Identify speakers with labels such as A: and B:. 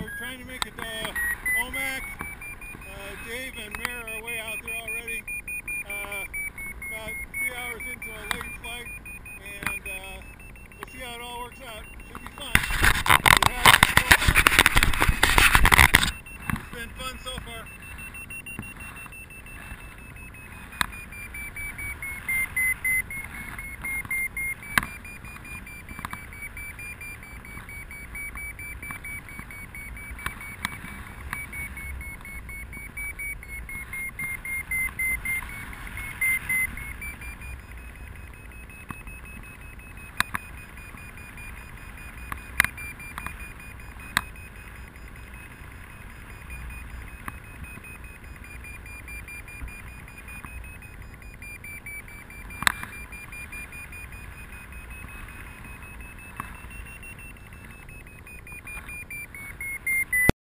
A: We're trying to make it to Omak. Uh, Dave and Mayor are way out there already. Uh, about three hours into a late flight, and uh, we'll see how it all works out.